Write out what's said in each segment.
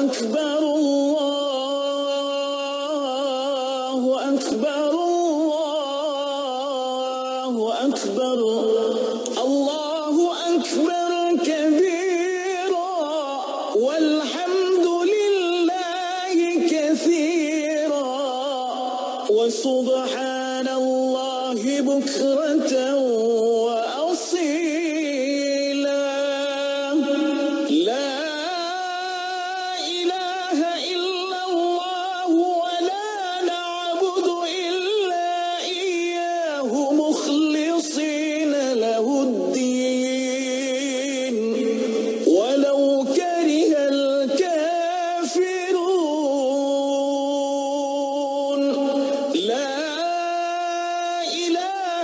أكبر الله أكبر الله أكبر الله أكبر كبيرا. والحمد لله كثيرا. وسبحان الله بكرة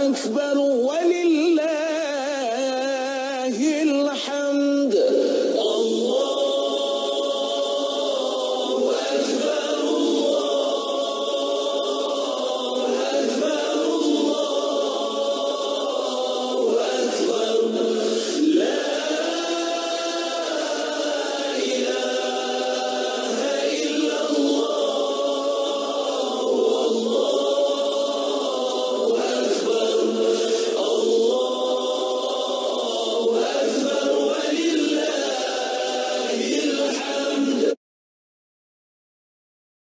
أكبر ولله